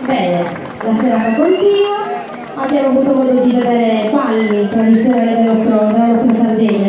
Bene, la serata continua, abbiamo avuto modo di vedere balli tradizionali della nostra Sardegna.